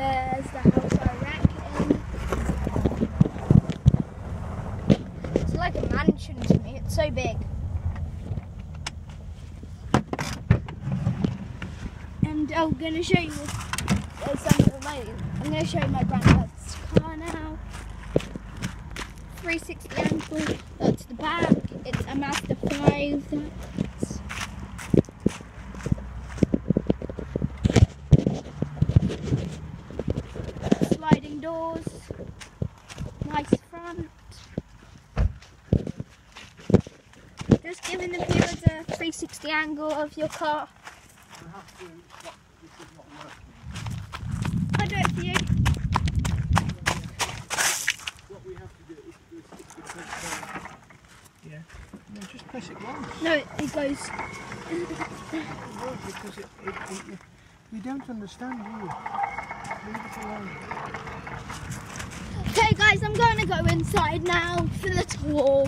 There's the house I in. It's like a mansion to me, it's so big. And I'm gonna show you there's some of. I'm gonna show you my granddad's car now. 360 angle, that's the back, it's a Mazda 5. Doors, nice front. Just giving the viewers a 360 angle of your car. I have to stop. This is not working. I'll do it for you. What we have to do is. Yeah. No, just press it once. No, it goes. It, it, it, it, you don't understand, do you? Leave it alone. Guys, I'm going to go inside now for the tour.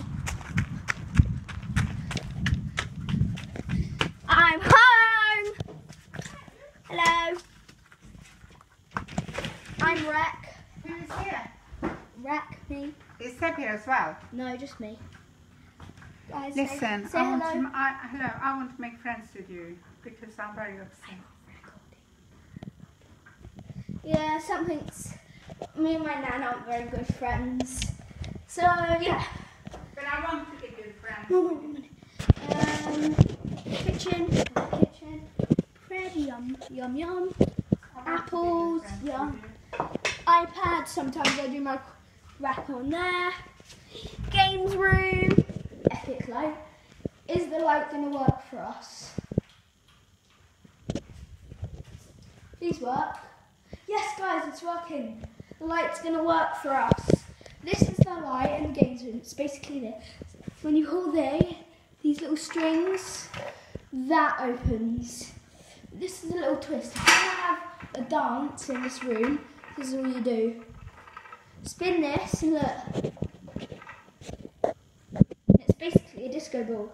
I'm home. Hello. I'm Rec. Who is here? Rec, me. Is Seb here as well? No, just me. Guys, Listen, say, I want hello. to, I, hello, I want to make friends with you because I'm very upset. Yeah, something's. Me and my nan aren't very good friends. So, yeah. But I want to be good friends. Um, kitchen, kitchen, bread, yum, yum, yum. I want to be good Apples, friends yeah. with you. iPad, sometimes I do my rap on there. Games room, epic light. Is the light going to work for us? Please work. Yes, guys, it's working. The light's going to work for us. This is the light in the games room. It's basically this. When you hold the, these little strings, that opens. This is a little twist. If you have a dance in this room, this is all you do. Spin this and look. It's basically a disco ball.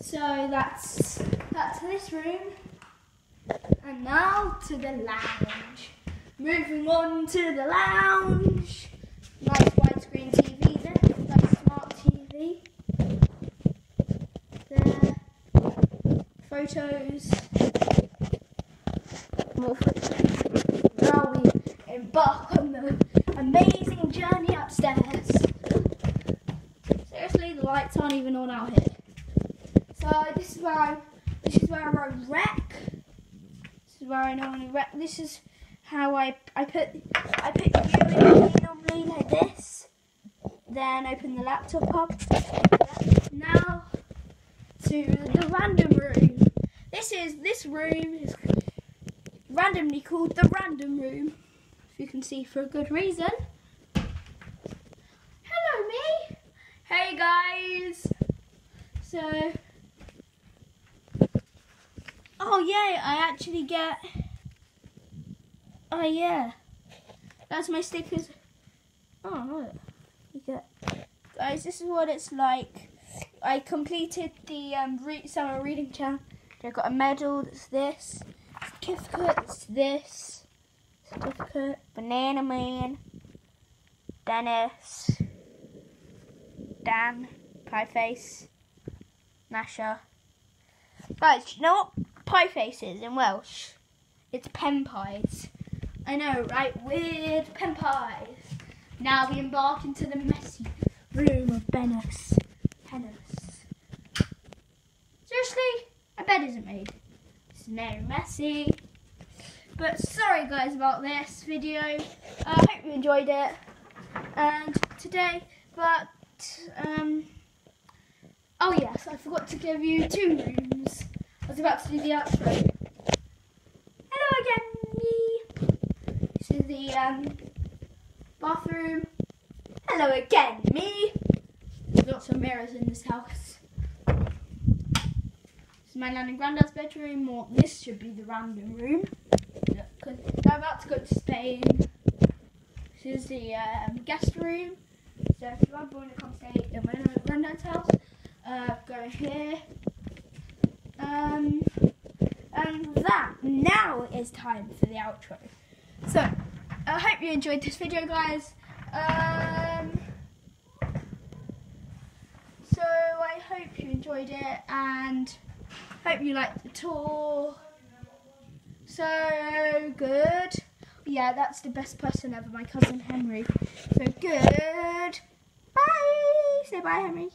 So that's that's this room. And now to the lounge. Moving on to the lounge. Nice widescreen TV there. Nice smart TV. There. Photos. More photos. Now we embark on the amazing journey upstairs. Seriously, the lights aren't even on out here. So this is where I this is where I rec. This is where I normally rec. This is how I I put I put you in normally like this. Then open the laptop up. Now to the random room. This is this room is randomly called the random room. If you can see for a good reason. Hello me. Hey guys. So Oh yeah, I actually get Oh yeah. That's my stickers. Oh look. You get Guys, this is what it's like. I completed the um, re- summer reading challenge. I got a medal. That's this certificate. This certificate. Banana Man. Dennis. Dan. Pie Face. Nasha. Guys, you know what pie face is in Welsh? It's pen pies. I know, right? Weird pen pies. Now we embark into the messy room of Bennis. Pennis. Seriously? My bed isn't made. It's very messy. But sorry guys about this video. I hope you enjoyed it. And today, but um oh yes, I forgot to give you two rooms. I was about to do the outro. Hello again, me. This is the um bathroom. Hello again, me. There's lots of mirrors in this house. This is my nan and granddad's bedroom, or this should be the random room. Look, 'cause they're about to go to Spain. This is the um, guest room. So if you are born to come stay at my nan and granddad's house, uh, go here. Um, and that now is time for the outro. So I hope you enjoyed this video, guys. Um, so I hope you enjoyed it and hope you liked the tour. So good. Yeah, that's the best person ever, my cousin Henry. So good. Bye. Say bye, Henry.